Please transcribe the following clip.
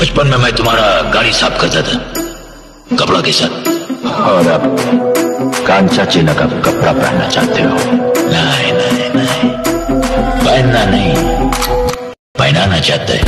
बचपन में मैं तुम्हारा गाड़ी साफ़ करता था कपड़ा के साथ। और अब कांचा चीना का कपड़ा पहनना चाहते हो? नहीं नहीं नहीं। पहनना नहीं पहनाना चाहते